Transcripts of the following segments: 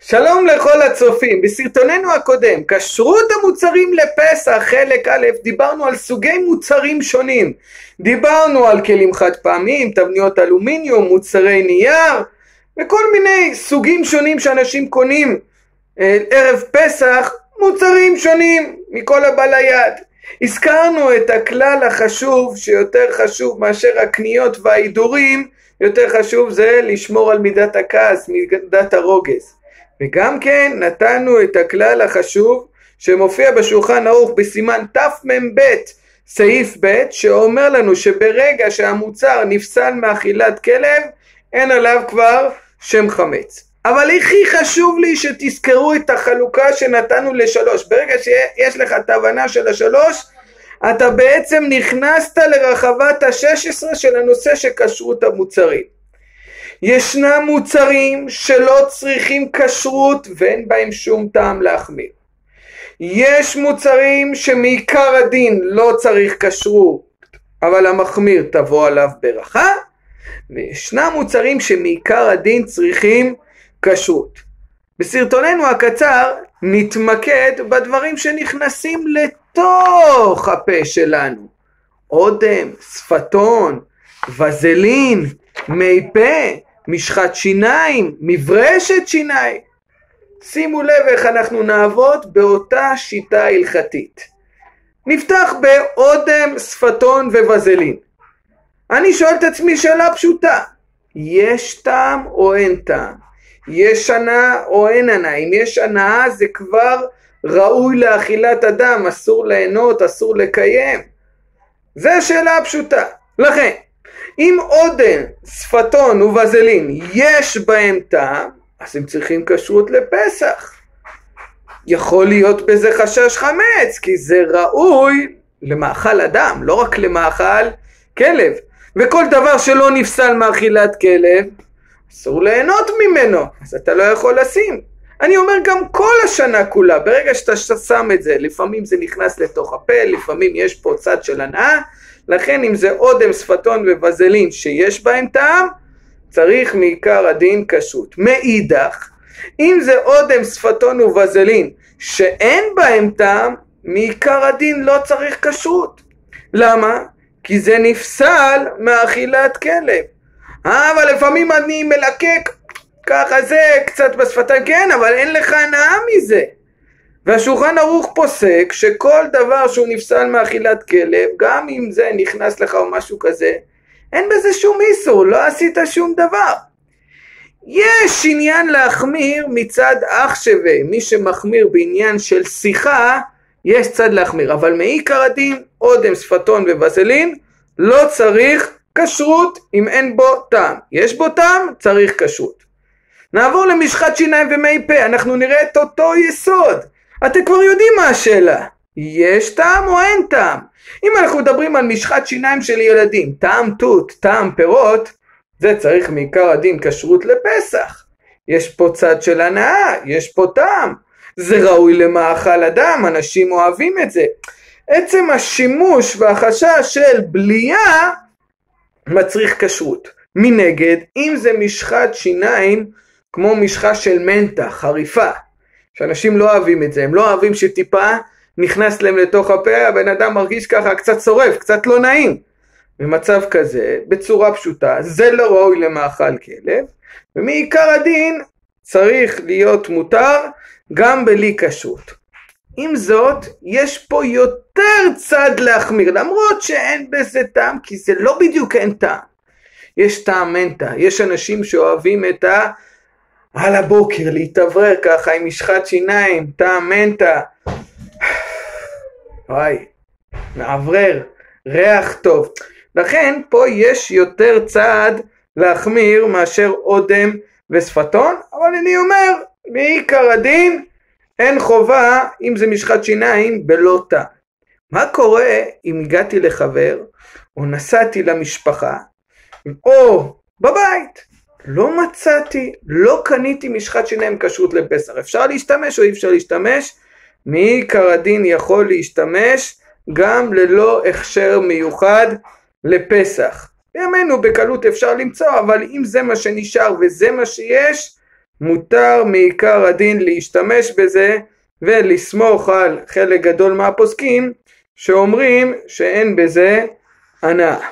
שלום לכל הצופים, בסרטוננו הקודם, כשרות המוצרים לפסח, חלק א', דיברנו על סוגי מוצרים שונים. דיברנו על כלים חד פעמיים, תבניות אלומיניום, מוצרי נייר, וכל מיני סוגים שונים שאנשים קונים אה, ערב פסח, מוצרים שונים מכל הבא ליד. הזכרנו את הכלל החשוב, שיותר חשוב מאשר הקניות וההידורים, יותר חשוב זה לשמור על מידת הכעס, מידת הרוגז. וגם כן נתנו את הכלל החשוב שמופיע בשולחן ערוך בסימן תמ"ב סעיף ב' שאומר לנו שברגע שהמוצר נפסל מאכילת כלב אין עליו כבר שם חמץ. אבל הכי חשוב לי שתזכרו את החלוקה שנתנו לשלוש. ברגע שיש לך את ההבנה של השלוש, אתה בעצם נכנסת לרחבת השש עשרה של הנושא של כשרות המוצרים. ישנם מוצרים שלא צריכים כשרות ואין בהם שום טעם להחמיר. יש מוצרים שמעיקר הדין לא צריך כשרות, אבל המחמיר תבוא עליו ברכה, וישנם מוצרים שמעיקר הדין צריכים כשרות. בסרטוננו הקצר נתמקד בדברים שנכנסים לתוך הפה שלנו. אודם, שפתון, וזלין, מי פה, משחת שיניים, מברשת שיניים. שימו לב איך אנחנו נעבוד באותה שיטה הלכתית. נפתח באודם, שפתון ווזלין. אני שואל את עצמי שאלה פשוטה, יש טעם או אין טעם? יש הנאה או אין הנאה? אם יש הנאה זה כבר ראוי לאכילת אדם, אסור ליהנות, אסור לקיים. זו השאלה הפשוטה. לכן, אם אודן, שפתון ובזלין יש בהם טעם, אז הם צריכים כשרות לפסח. יכול להיות בזה חשש חמץ, כי זה ראוי למאכל אדם, לא רק למאכל כלב. וכל דבר שלא נפסל מאכילת כלב, אסור ליהנות ממנו, אז אתה לא יכול לשים. אני אומר גם כל השנה כולה, ברגע שאתה שם את זה, לפעמים זה נכנס לתוך הפה, לפעמים יש פה צד של הנאה, לכן אם זה אודם, שפתון ווזלין שיש בהם טעם, צריך מעיקר הדין כשרות. מאידך, אם זה אודם, שפתון ווזלין שאין בהם טעם, מעיקר הדין לא צריך כשרות. למה? כי זה נפסל מאכילת כלב. אה, אבל לפעמים אני מלקק ככה זה, קצת בשפתיים, כן, אבל אין לך הנאה מזה. והשולחן ערוך פוסק שכל דבר שהוא נפסל מאכילת כלב, גם אם זה נכנס לך או משהו כזה, אין בזה שום איסור, לא עשית שום דבר. יש עניין להחמיר מצד אח שווה, מי שמחמיר בעניין של שיחה, יש צד להחמיר, אבל מעיקר הדין, אודם, שפתון ווזלין, לא צריך כשרות אם אין בו טעם. יש בו טעם, צריך כשרות. נעבור למשחת שיניים ומי פה, אנחנו נראה את אותו יסוד. אתם כבר יודעים מה השאלה. יש טעם או אין טעם? אם אנחנו מדברים על משחת שיניים של ילדים, טעם תות, טעם פירות, זה צריך מעיקר הדין כשרות לפסח. יש פה צד של הנאה, יש פה טעם. זה ראוי למאכל אדם, אנשים אוהבים את זה. עצם השימוש והחשש של בלייה מצריך כשרות. מנגד, אם זה משחת שיניים כמו משחה של מנטה, חריפה, שאנשים לא אוהבים את זה, הם לא אוהבים שטיפה נכנס להם לתוך הפה, הבן אדם מרגיש ככה קצת שורף, קצת לא נעים. במצב כזה, בצורה פשוטה, זה לא ראוי למאכל כלב, ומעיקר הדין צריך להיות מותר גם בלי כשרות. עם זאת, יש פה יותר צד להחמיר, למרות שאין בזה טעם, כי זה לא בדיוק אין טעם. יש טעם מנטה, יש אנשים שאוהבים את ה... על הבוקר להתאוורר ככה עם משחת שיניים, טעם מנטה. וואי, מאוורר, ריח טוב. לכן פה יש יותר צעד להחמיר מאשר אודם ושפתון, אבל אני אומר, מעיקר הדין אין חובה אם זה משחת שיניים בלא טעם. מה קורה אם הגעתי לחבר או נסעתי למשפחה או בבית לא מצאתי, לא קניתי משחת שיניים כשרות לפסח. אפשר להשתמש או אי אפשר להשתמש? מעיקר הדין יכול להשתמש גם ללא הכשר מיוחד לפסח. בימינו בקלות אפשר למצוא, אבל אם זה מה שנשאר וזה מה שיש, מותר מעיקר הדין להשתמש בזה ולסמוך על חלק גדול מהפוסקים שאומרים שאין בזה הנאה.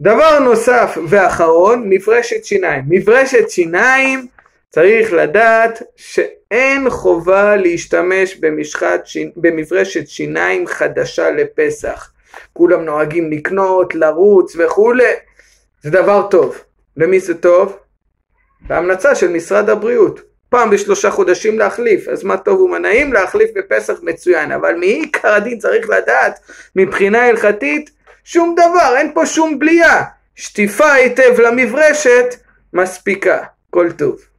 דבר נוסף ואחרון, מברשת שיניים. מברשת שיניים צריך לדעת שאין חובה להשתמש במשחת, במברשת שיניים חדשה לפסח. כולם נוהגים לקנות, לרוץ וכולי, זה דבר טוב. למי זה טוב? בהמלצה של משרד הבריאות. פעם בשלושה חודשים להחליף, אז מה טוב ומה נעים להחליף בפסח מצוין, אבל מעיקר הדין צריך לדעת מבחינה הלכתית שום דבר, אין פה שום בליעה. שטיפה היטב למברשת מספיקה. כל טוב.